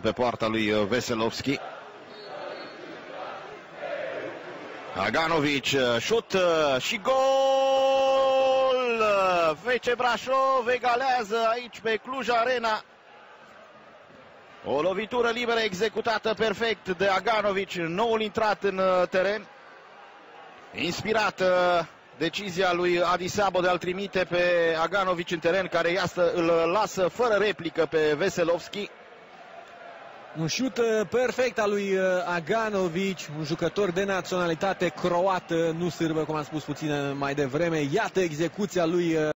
pe poarta lui Veselovski. Aganovic, șut și gol! FC Brașov egalează aici pe Cluj Arena. O lovitură liberă executată perfect de Aganovic, noul intrat în teren. Inspirată decizia lui Adisabo de a-l trimite pe Aganovic în teren, care iasă, îl lasă fără replică pe Veselovski. Un șut perfect al lui Aganovic, un jucător de naționalitate croată, nu sârbă, cum am spus puțin mai devreme. Iată execuția lui